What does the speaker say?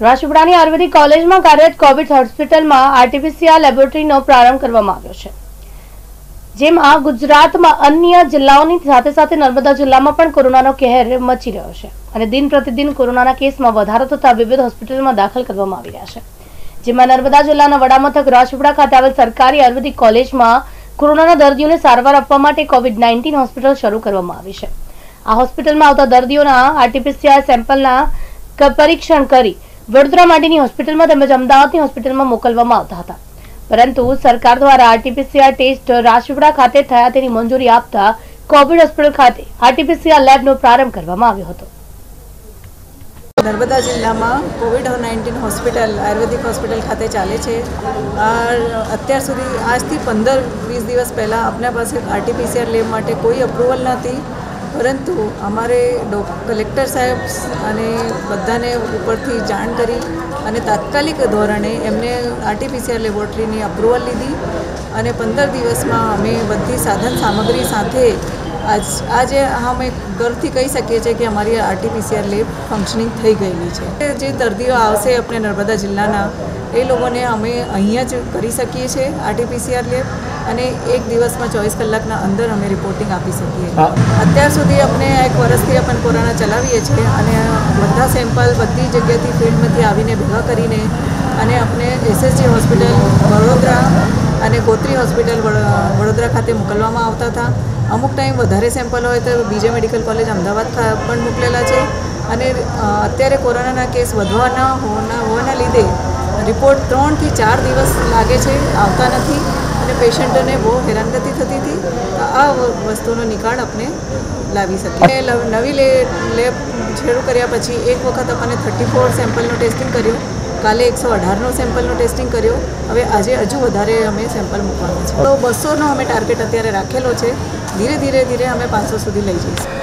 રાજપીપળાની આયુર્વેદિક કોલેજમાં કાર્યરત કોવિડ હોસ્પિટલમાં આરટીપીસીઆર લેબોરેટરીનો પ્રારંભ કરવામાં આવ્યો છે. જેમાં ગુજરાતમાં અન્ય જિલ્લાઓની સાથે સાથે નર્મદા જિલ્લામાં પણ કોરોનાનો કહેર મચી રહ્યો છે અને દિન પ્રતિદિન કોરોનાના કેસમાં વધારો થતા વિવિધ હોસ્પિટલમાં દાખલ કરવામાં આવી રહ્યા છે. જેમાં નર્મદા જિલ્લાના વડામથક રાજપીપળા ખાતે આવેલ સરકારી આયુર્વેદિક કોલેજમાં કોરોનાના દર્દીઓને સારવાર આપવા માટે કોવિડ નાઇન્ટીન હોસ્પિટલ શરૂ કરવામાં આવી છે. આ હોસ્પિટલમાં આવતા દર્દીઓના આરટીપીસીઆર સેમ્પલના પરીક્ષણ કરી વડોદરા માટેની હોસ્પિટલમાં તેમજ અમદાવાદની હોસ્પિટલમાં મોકલવામાં આવતા હતા. પરંતુ સરકાર દ્વારા આરટીપીસીઆર ટેસ્ટ રાજપીપળા ખાતે થયા તેની મંજૂરી આપતા કોવિડ હોસ્પિટલ ખાતે આરટીપીસીઆર લેબનો પ્રારંભ કરવામાં આવ્યો હતો. નર્મદા જિલ્લામાં covid nineteen hospital, ayurvedic hospital ખાતે ચાલે છે. અત્યાર સુધી આજથી પંદર વીસ દિવસ પહેલાં આપણા પાસે આરટીપીસીઆર લેબ માટે કોઈ અપ્રુવલ નહોતી. પરંતુ અમારે કલેક્ટર સાહેબ અને બધાને ઉપરથી જાણ કરી અને તાત્કાલિક ધોરણે એમને આરટીપીસીઆર લેબોરેટરીની અપ્રુવલ લીધી અને પંદર દિવસમાં અમે બધી સાધન સામગ્રી સાથે આજ, આજે અમે ગર્વથી કહી શકીએ છીએ કે અમારી આરટીપીસીઆર લેબ ફંક્શનિંગ થઈ ગયેલી છે. જે દર્દીઓ આવશે આપણે નર્મદા જિલ્લાના, એ લોકોને અમે અહીંયા જ કરી શકીએ છીએ આરટીપીસીઆર લેબ. અને એક દિવસમાં ચોવીસ કલાકના અંદર અમે રિપોર્ટિંગ આપી શકીએ. અત્યાર સુધી આપણે એક વર્ષથી આપણે કોરોના ચલાવીએ છીએ અને બધા સેમ્પલ બધી જગ્યાથી ફિલ્ડમાંથી આવીને ભેગા કરીને અને આપણે એસએસજી હોસ્પિટલ વડોદરા અને ગોત્રી હોસ્પિટલ વડ- વડોદરા ખાતે મોકલવામાં આવતા હતા. અમુક ટાઈમ વધારે સેમ્પલ હોય તો બીજે મેડિકલ કોલેજ અમદાવાદ પણ મોકલેલા છે. અને અત્યારે કોરોનાના કેસ વધવાના હોવાના હોવાના લીધે રિપોર્ટ ત્રણથી ચાર દિવસ લાગે છે આવતા નથી. અને પેશન્ટોને બહુ હેરાનગતિ થતી હતી. આ વસ્તુનો નિકાળ આપણે લાવી શકીએ. નવી લેબ શરૂ કર્યા પછી એક વખત આપણને થર્ટી ફોર સેમ્પલનું ટેસ્ટિંગ કર્યું. કાલે એકસો અઢારનો સેમ્પલનું ટેસ્ટિંગ કર્યો. હવે આજે હજુ વધારે અમે સેમ્પલ મૂકવાના છે. તો બસોનો અમે ટાર્ગેટ અત્યારે રાખેલો છે. ધીરે ધીરે ધીરે અમે પાંચસો સુધી લઈ જઈશું.